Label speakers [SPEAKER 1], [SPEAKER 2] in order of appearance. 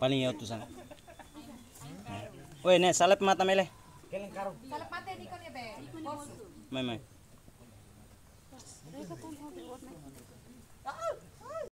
[SPEAKER 1] Paling ya utusan. Woi, nih salep mata mele.
[SPEAKER 2] Salep
[SPEAKER 3] mata ini kan ya, Be.